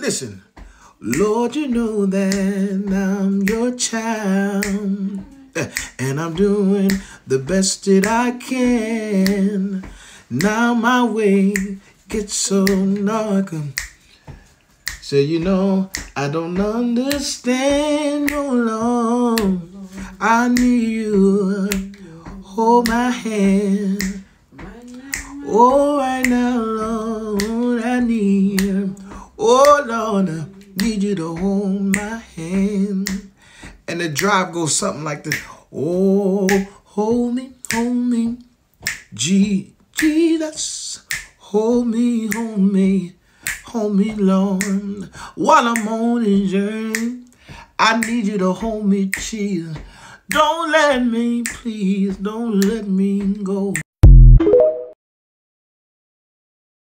Listen. Lord, you know that I'm your child. Eh, and I'm doing the best that I can. Now my way gets so dark. So you know I don't understand no long. I need you. Hold my hand. Oh, Oh, Lord, I need you to hold my hand. And the drive goes something like this. Oh, hold me, hold me. G Jesus, hold me, hold me, hold me, Lord. While I'm on this journey, I need you to hold me, Jesus. Don't let me, please, don't let me go.